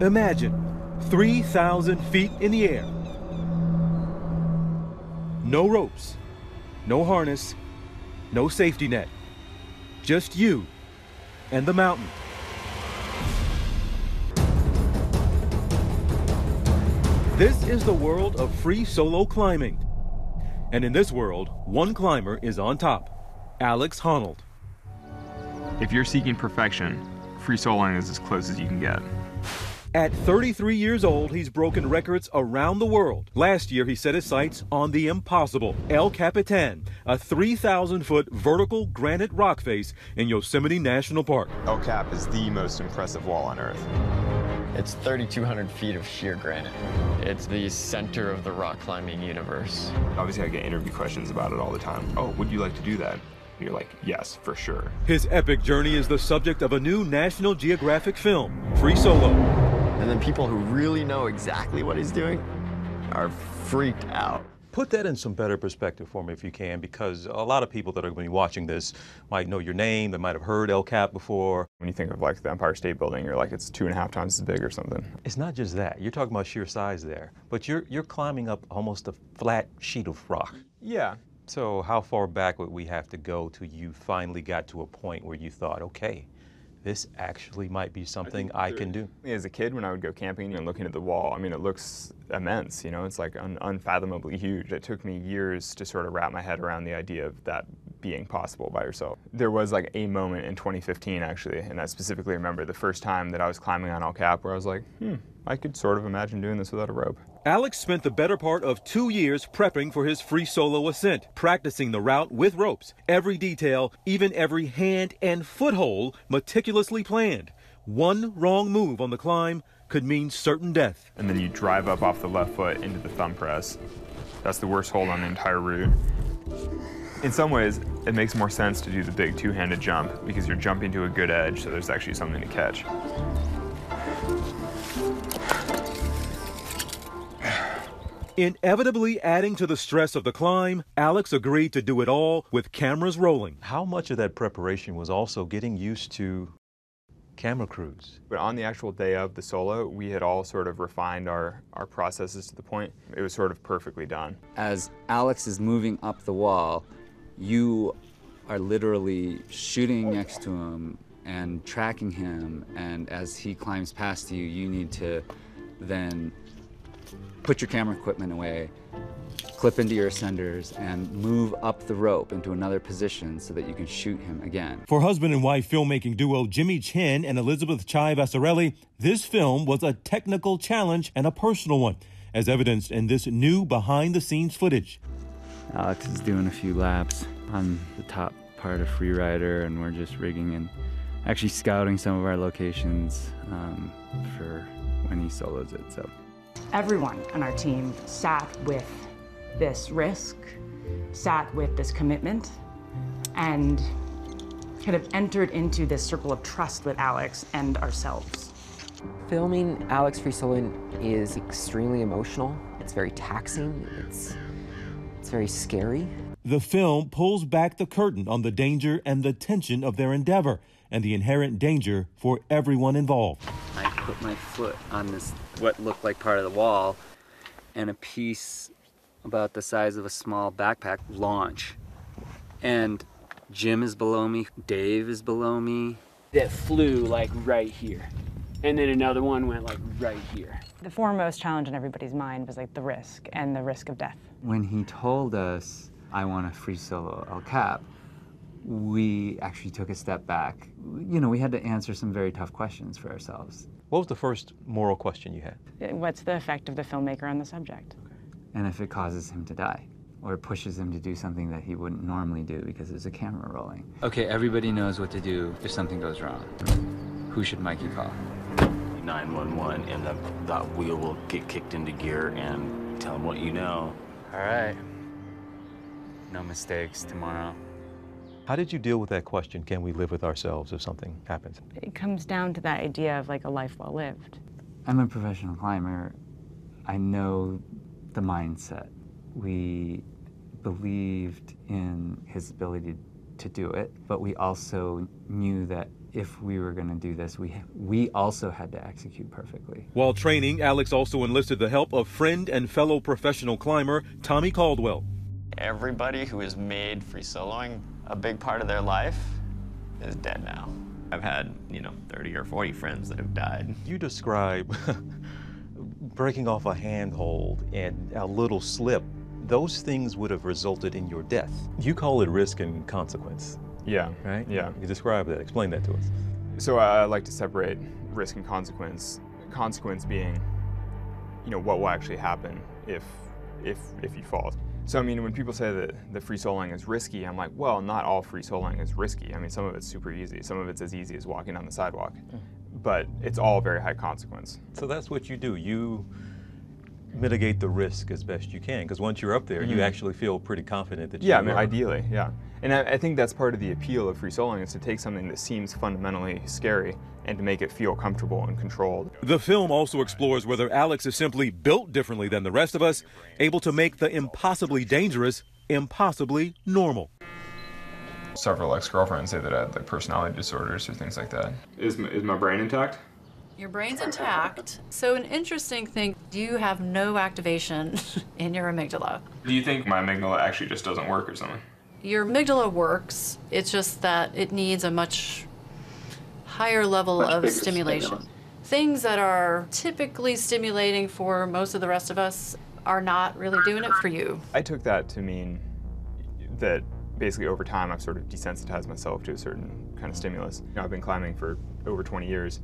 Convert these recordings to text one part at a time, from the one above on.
Imagine 3,000 feet in the air. No ropes, no harness, no safety net. Just you and the mountain. This is the world of free solo climbing. And in this world, one climber is on top Alex Honnold. If you're seeking perfection, free soloing is as close as you can get. At 33 years old, he's broken records around the world. Last year, he set his sights on the impossible El Capitan, a 3,000 foot vertical granite rock face in Yosemite National Park. El Cap is the most impressive wall on Earth. It's 3,200 feet of sheer granite. It's the center of the rock climbing universe. Obviously, I get interview questions about it all the time. Oh, would you like to do that? You're like, yes, for sure. His epic journey is the subject of a new National Geographic film, Free Solo. And then people who really know exactly what he's doing are freaked out. Put that in some better perspective for me if you can, because a lot of people that are going to be watching this might know your name, they might have heard El Cap before. When you think of like the Empire State Building, you're like, it's two and a half times as big or something. It's not just that. You're talking about sheer size there, but you're, you're climbing up almost a flat sheet of rock. Yeah. So how far back would we have to go till you finally got to a point where you thought, okay, this actually might be something I, I can do. As a kid, when I would go camping and looking at the wall, I mean, it looks immense, you know, it's like un unfathomably huge. It took me years to sort of wrap my head around the idea of that being possible by yourself. There was like a moment in 2015, actually, and I specifically remember the first time that I was climbing on El Cap where I was like, hmm, I could sort of imagine doing this without a rope. Alex spent the better part of two years prepping for his free solo ascent, practicing the route with ropes, every detail, even every hand and foothold meticulously planned. One wrong move on the climb could mean certain death. And then you drive up off the left foot into the thumb press. That's the worst hold on the entire route. In some ways, it makes more sense to do the big two-handed jump because you're jumping to a good edge, so there's actually something to catch. Inevitably adding to the stress of the climb, Alex agreed to do it all with cameras rolling. How much of that preparation was also getting used to camera crews? But on the actual day of the solo, we had all sort of refined our, our processes to the point it was sort of perfectly done. As Alex is moving up the wall, you are literally shooting next to him and tracking him, and as he climbs past you, you need to then put your camera equipment away, clip into your ascenders, and move up the rope into another position so that you can shoot him again. For husband and wife filmmaking duo Jimmy Chin and Elizabeth Chai Vasarhelyi, this film was a technical challenge and a personal one, as evidenced in this new behind the scenes footage. Alex is doing a few laps on the top part of Freerider, and we're just rigging and actually scouting some of our locations um, for when he solos it. So everyone on our team sat with this risk, sat with this commitment, and kind of entered into this circle of trust with Alex and ourselves. Filming Alex Free Soloing is extremely emotional. It's very taxing. It's, it's very scary. The film pulls back the curtain on the danger and the tension of their endeavor and the inherent danger for everyone involved. I put my foot on this, what looked like part of the wall, and a piece about the size of a small backpack launch. And Jim is below me, Dave is below me. That flew like right here. And then another one went like right here. The foremost challenge in everybody's mind was like the risk and the risk of death. When he told us, I want to free solo El Cap, we actually took a step back. You know, we had to answer some very tough questions for ourselves. What was the first moral question you had? Uh, what's the effect of the filmmaker on the subject? And if it causes him to die, or pushes him to do something that he wouldn't normally do because there's a camera rolling. Okay, everybody knows what to do if something goes wrong. Who should Mikey call? 911, and the, the wheel will get kicked into gear and tell him what you know. All right. No mistakes tomorrow. How did you deal with that question, can we live with ourselves if something happens? It comes down to that idea of like a life well lived. I'm a professional climber. I know the mindset. We believed in his ability to do it, but we also knew that if we were going to do this, we we also had to execute perfectly. While training, Alex also enlisted the help of friend and fellow professional climber Tommy Caldwell. Everybody who has made free soloing a big part of their life is dead now. I've had, you know, 30 or 40 friends that have died. You describe breaking off a handhold and a little slip. Those things would have resulted in your death. You call it risk and consequence. Yeah. Right? Yeah. You describe that. Explain that to us. So I like to separate risk and consequence. Consequence being, you know, what will actually happen if if if you fall. So I mean, when people say that the free soloing is risky, I'm like, well, not all free soloing is risky. I mean, some of it's super easy. Some of it's as easy as walking on the sidewalk, mm. but it's all very high consequence. So that's what you do. You mitigate the risk as best you can because once you're up there, you Mhm. actually feel pretty confident that you Yeah, I mean, are. ideally, yeah. And I, I think that's part of the appeal of free soloing is to take something that seems fundamentally scary and to make it feel comfortable and controlled. The film also explores whether Alex is simply built differently than the rest of us, able to make the impossibly dangerous impossibly normal. Several ex-girlfriends say that I had like personality disorders or things like that. Is my, is my brain intact? Your brain's intact. So, an interesting thing do you have no activation in your amygdala. Do you think my amygdala actually just doesn't work or something? Your amygdala works, it's just that it needs a much higher level Much of stimulation. stimulus. Things that are typically stimulating for most of the rest of us are not really doing it for you. I took that to mean that basically over time I've sort of desensitized myself to a certain kind of stimulus. You know, I've been climbing for over 20 years,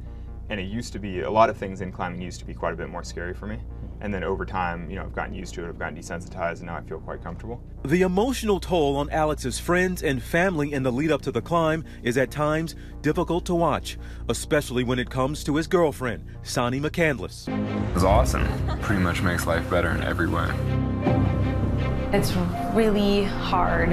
and it used to be a lot of things in climbing used to be quite a bit more scary for me. And then over time, you know, I've gotten used to it, I've gotten desensitized, and now I feel quite comfortable. The emotional toll on Alex's friends and family in the lead up to the climb is at times difficult to watch, especially when it comes to his girlfriend, Sanni McCandless. It's awesome. Pretty much makes life better in every way. It's really hard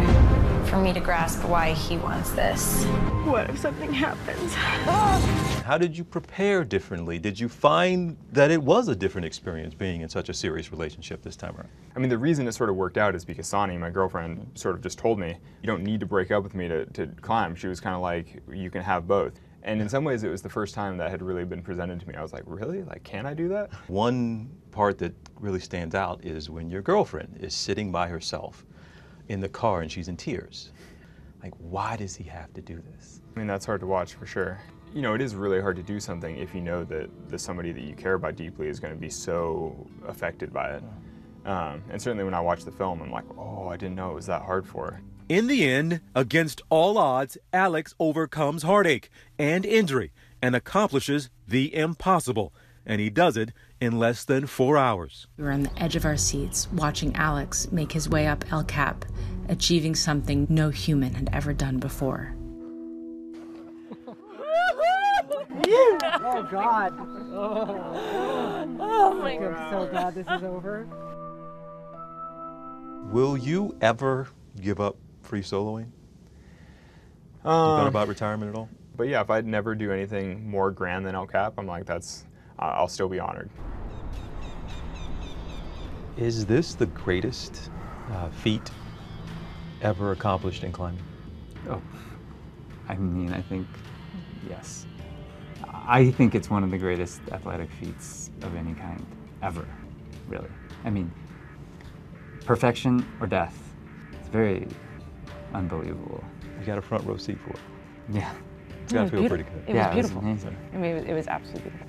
for me to grasp why he wants this. What if something happens? How did you prepare differently? Did you find that it was a different experience being in such a serious relationship this time around? I mean, the reason it sort of worked out is because Sanni, my girlfriend, sort of just told me, you don't need to break up with me to, to climb. She was kind of like, you can have both. And in some ways, it was the first time that had really been presented to me. I was like, really? Like, can I do that? One part that really stands out is when your girlfriend is sitting by herself in the car and she's in tears. Like, why does he have to do this? I mean, that's hard to watch for sure. You know, it is really hard to do something if you know that the somebody that you care about deeply is going to be so affected by it. Um, and certainly when I watch the film, I'm like, oh, I didn't know it was that hard for her. In the end, against all odds, Alex overcomes heartache and injury and accomplishes the impossible. And he does it in less than four hours. We were on the edge of our seats, watching Alex make his way up El Cap, achieving something no human had ever done before. Oh God. Oh, Oh my I'm so glad this is over. Will you ever give up free soloing? you Um, thought about retirement at all? But yeah, if I'd never do anything more grand than El Cap, I'm like, that's, I- I'll still be honored. Is this the greatest uh, feat ever accomplished in climbing? Oh, I mean, I think yes. I think it's one of the greatest athletic feats of any kind ever, really. I mean, perfection or death. It's very unbelievable. You got a front row seat for it. Yeah. It's got to feel pretty good. It was Yeah, it was beautiful. amazing. I mean, it was, it was absolutely beautiful.